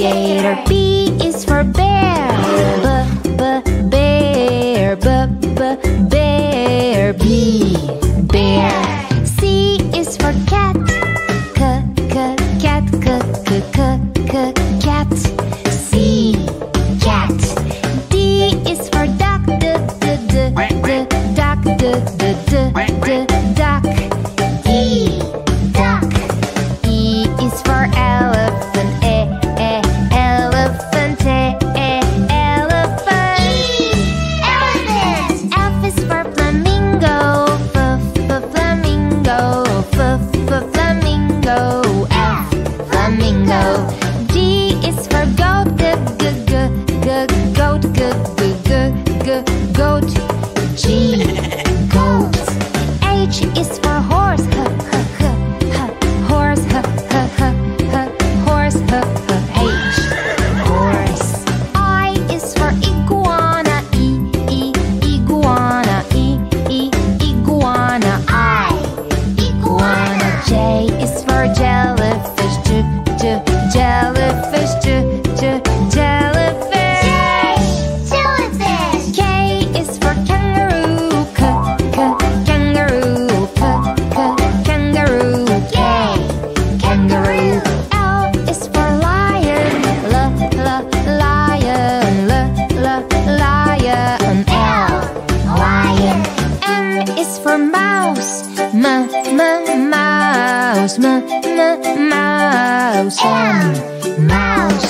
gator. B is for bear. B, b, bear. B, b, bear. B, bear. C is for cat. C, c, cat. C, c, J is for jellyfish. J, j, jellyfish. J, j, jellyfish. Jellyfish. K is for kangaroo. K, k, kangaroo. K, k, kangaroo. K, kangaroo. L is for lion. L, l, lion. L, l, lion. L, lion. M is for mouse. M, m, mouse. M, m, mouse. M, mouse.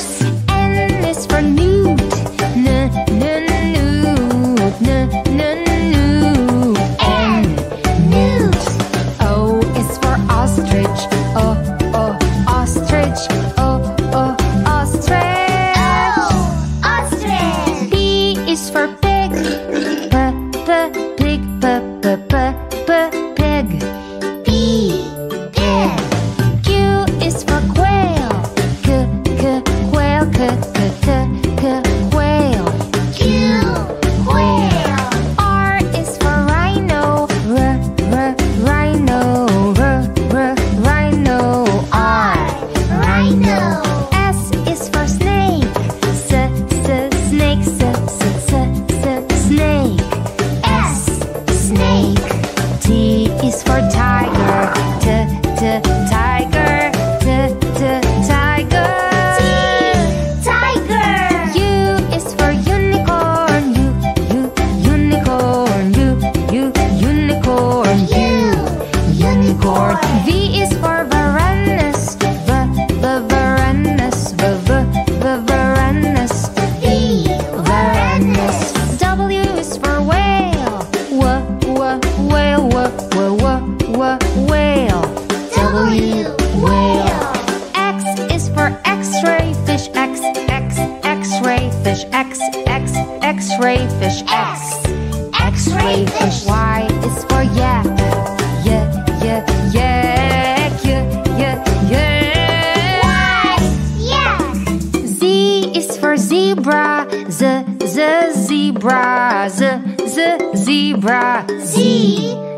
W, whale. X is for X-ray fish. X, X, X-ray fish. X, X, X-ray fish. X, X-ray fish. Y is for yak. Z is for zebra. Z, z, zebra. Z, z, zebra. Z,